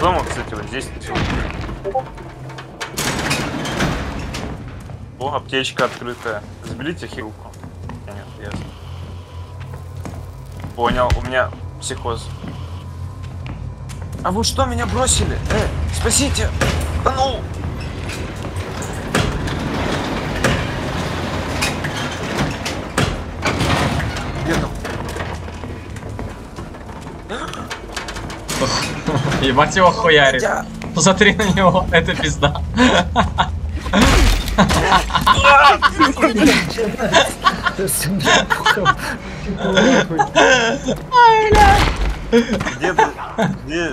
дома, кстати, вот здесь. О, аптечка открытая. Заберите хилку. Нет, ясно. Понял, у меня психоз. А вы что, меня бросили? Э, спасите! А ну! Где там? Ебать его хуярит. Посмотри на него, это пизда. Где ты? Где?